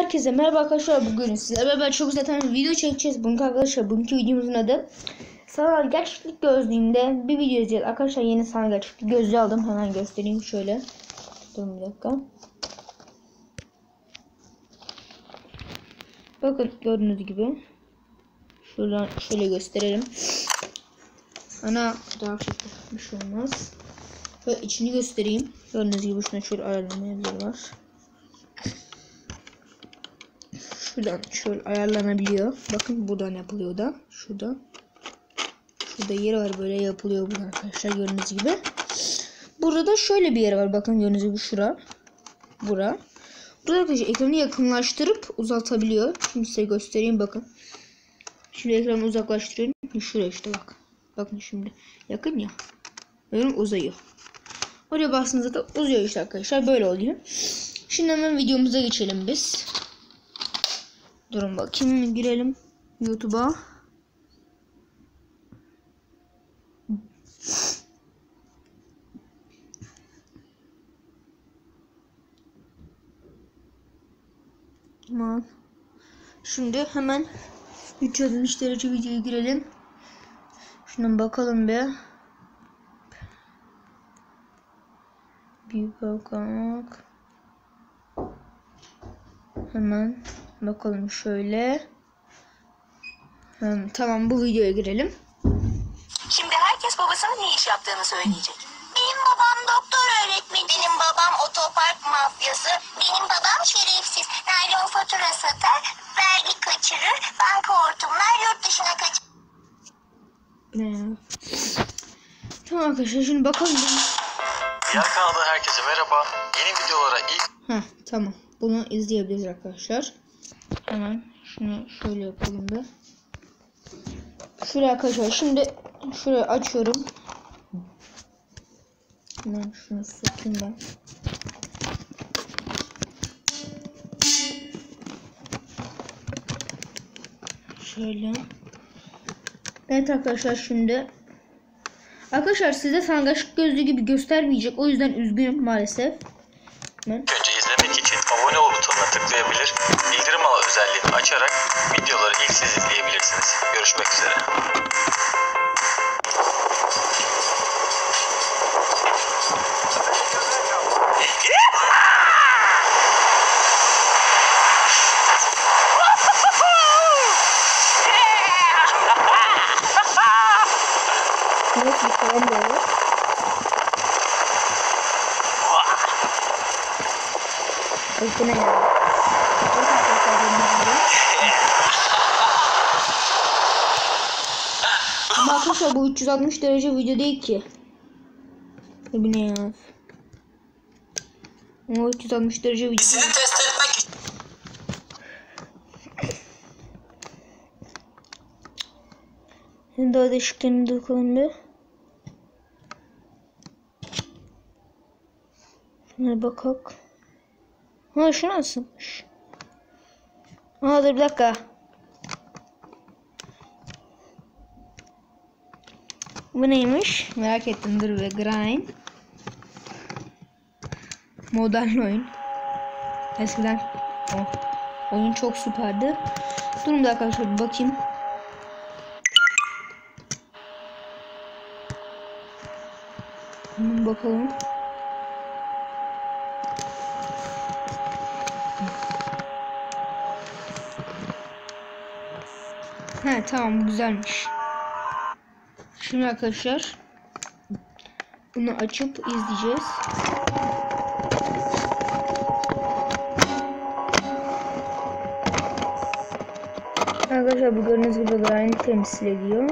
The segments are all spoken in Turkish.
Herkese merhaba arkadaşlar bugün sizlerle beraber çok zaten bir video çekeceğiz. Bugün arkadaşlar bugünkü videomuzun adı Sanal gerçeklik gözlüğünde bir video izleyeceğiz. Arkadaşlar yeni sanal gerçeklik gözlüğü aldım. Hemen göstereyim şöyle. Durun bir dakika. Bakın gördüğünüz gibi. Şuradan şöyle gösterelim. Ana daha bir şey olmaz. Şöyle içini göstereyim. Gördüğünüz gibi şuna şöyle ayarlama yerleri var. Şuradan şöyle ayarlanabiliyor. Bakın buradan yapılıyor da. Şurada. Şurada yeri var böyle yapılıyor bu arkadaşlar gördüğünüz gibi. Burada da şöyle bir yer var. Bakın gördüğünüz gibi şura. Bura. Burada arkadaşlar ekranı yakınlaştırıp uzatabiliyor. Şimdi size göstereyim bakın. Şimdi ekranı uzaklaştırıyorum. Şuraya işte bak. Bakın şimdi. Yakın ya. Böyle uzayıyor. Oraya bastığınızda da uzuyor işte arkadaşlar. Böyle oluyor. Şimdi hemen videomuza geçelim biz. Durun bakayım girelim YouTube'a. Tamam. Şimdi hemen 360 derece videoya girelim. Şuna bakalım bir. Bir bakalım. Hemen bakalım şöyle. Hmm, tamam bu videoya girelim. Şimdi herkes babasının ne iş yaptığını söyleyecek. Benim babam doktor öğretmen. Benim babam otopark mafyası. Benim babam şerefsiz. Naylon fatura satar, vergi kaçırır, banka hortumlar, yurt dışına kaçırır. Ne ya? Tamam arkadaşlar şimdi bakalım. Diğer kanalda herkese merhaba. Yeni videolara ilk Heh tamam. Bunu izleyebiliriz arkadaşlar. Hemen şunu şöyle yapalım bir. Şuraya arkadaşlar şimdi şuraya açıyorum. Hemen şunu sokayım ben. Şöyle. Evet arkadaşlar şimdi Arkadaşlar size sangaçlık gözlüğü gibi göstermeyecek. O yüzden üzgünüm maalesef. Ben. Abone ol butonuna tıklayabilir, bildirim al özelliğini açarak videoları ilk siz izleyebilirsiniz. Görüşmek üzere. Nasıl bir falan böyle. Ay bu ne ya? Bakın arkadaşlar benim gibi. Ama arkadaşlar bu 360 derece video değil ki. Bu ne ya? O 360 derece video. değil. test etmek için. Şimdi daha değişiklerini de bakalım bir. Şuna bakak. Ha şu nasılmış? Aa dur bir dakika. Bu neymiş? Merak ettim dur ve grind. Modern oyun. Eskiden o oyun çok süperdi. Durun da arkadaşlar bir bakayım. Bakalım. He tamam güzelmiş. Şimdi arkadaşlar bunu açıp izleyeceğiz. Arkadaşlar bu gördüğünüz gibi Brian'ı temsil ediyor.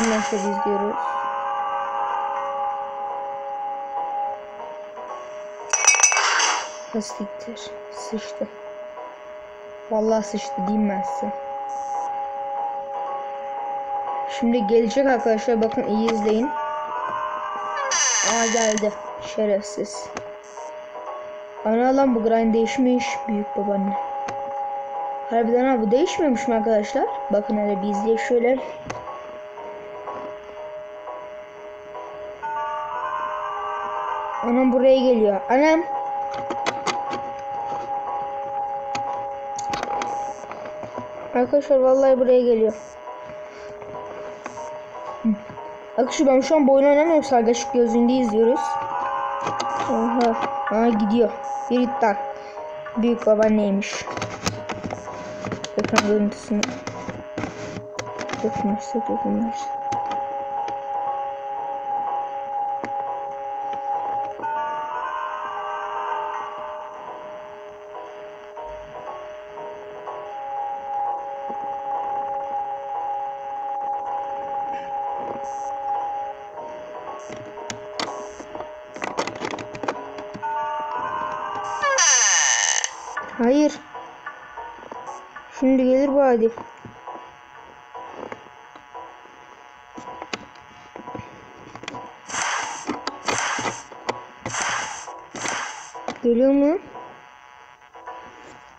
Ondan sonra izliyoruz. Lastiktir. Sıçtı. Vallahi sıçtı diyeyim ben size. Şimdi gelecek arkadaşlar bakın iyi izleyin. Aa geldi. Şerefsiz. Ana lan bu grind değişmiş. Büyük babaanne. Harbiden ha bu değişmemiş mi arkadaşlar? Bakın hele bir izleyin şöyle. Anam buraya geliyor. Anam. Arkadaşlar vallahi buraya geliyor. Arkadaşlar ben şu an boyun oynamıyorum. Sargaçık gözünde izliyoruz. Oha. Aa gidiyor. Lan. Büyük baba neymiş? Ekran görüntüsünü. Yakınlaştık yakınlaştık. Hayır. Şimdi gelir bu hadi. Geliyor mu?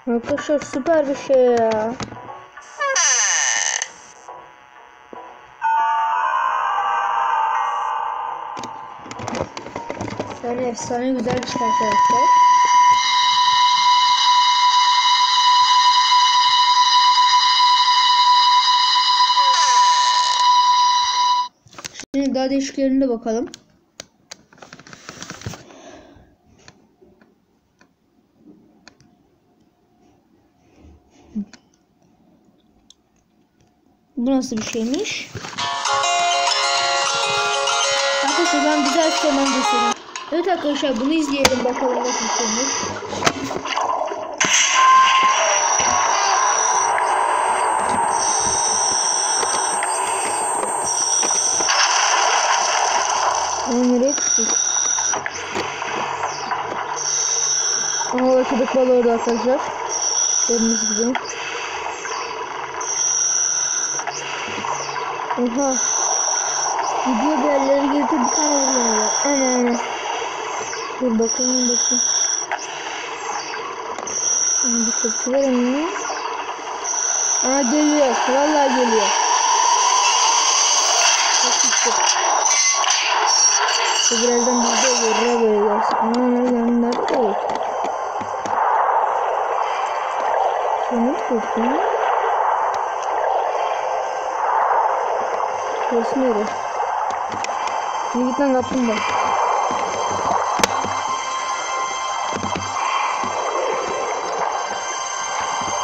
Arkadaşlar süper bir şey ya. Yani efsane güzel bir şey arkadaşlar. Daha değişiklerine de bakalım. Bu nasıl bir şeymiş? Arkadaşlar ben güzel şeyden göstereyim. Evet arkadaşlar bunu izleyelim bakalım nasıl bir şeymiş. Aa köpek balığı orada arkadaşlar. Gördüğünüz gibi. Oha. Gidiyor bir yerlere girdi bir tane vuruyor. Ana ana. Dur bakalım bakayım. Bir tepki verin ya. Aa geliyor. Vallahi geliyor. Çok gitti. Bu birazdan bizde olur ya böyle gelsin. Ana ana yanlar koy. Şunu tuttum. Burası nere? Yürü git lan kaplumbağa.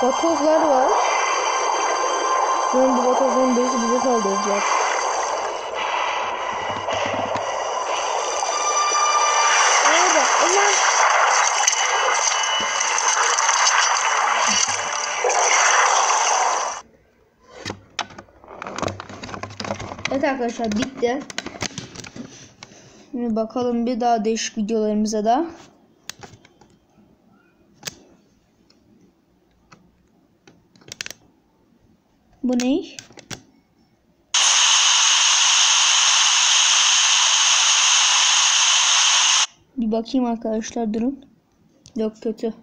Vatozlar var. Yani bu vatozların birisi bize saldıracak. Evet arkadaşlar bitti. Şimdi bakalım bir daha değişik videolarımıza da. Bu ne? Bir bakayım arkadaşlar durun. Yok kötü.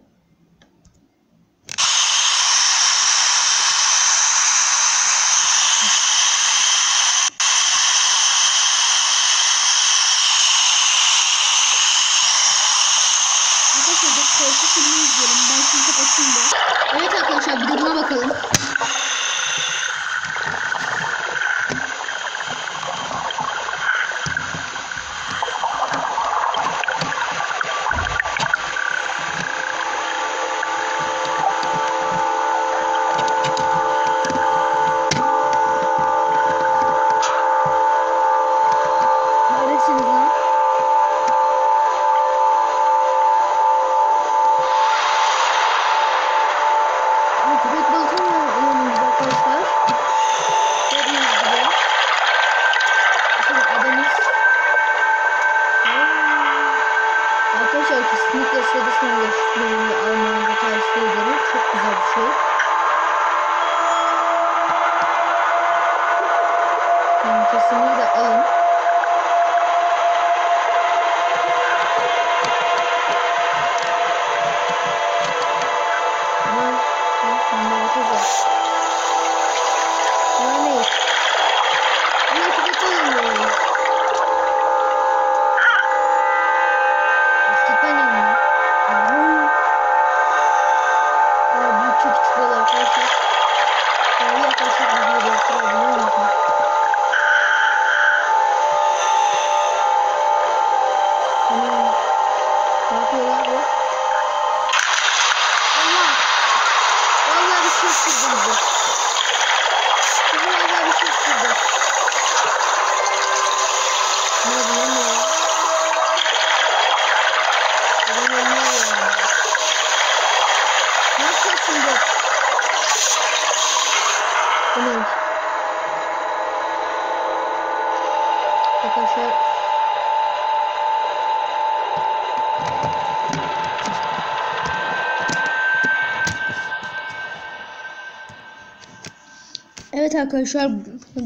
Arkadaşlar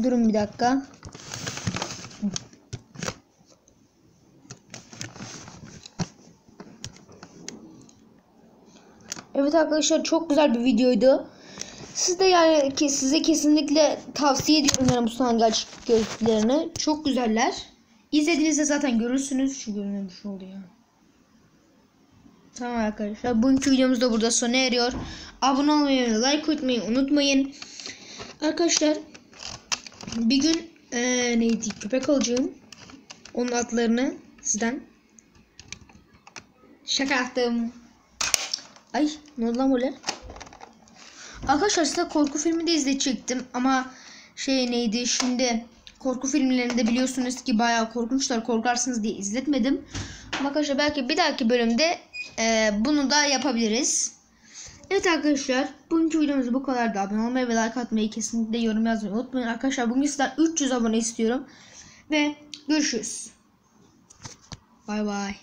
durun bir dakika. Evet arkadaşlar çok güzel bir videoydu. Siz de yani ki size kesinlikle tavsiye ediyorum yani bu sandaç gözlüklerini. Çok güzeller. İzlediğinizde zaten görürsünüz. Şu görünmüş oldu ya. Tamam arkadaşlar. Bugünkü videomuz da burada sona eriyor. Abone olmayı like atmayı unutmayın. Arkadaşlar bir gün eee, neydi köpek alacağım. Onun adlarını sizden şaka yaptım. Ay ne oldu lan böyle? Arkadaşlar size korku filmi de izletecektim ama şey neydi şimdi korku filmlerinde biliyorsunuz ki bayağı korkunçlar korkarsınız diye izletmedim. Ama arkadaşlar belki bir dahaki bölümde eee, bunu da yapabiliriz. Evet arkadaşlar bugünkü videomuz bu kadardı. Abone olmayı ve like atmayı kesinlikle yorum yazmayı unutmayın. Arkadaşlar bugün sizden 300 abone istiyorum. Ve görüşürüz. Bay bay.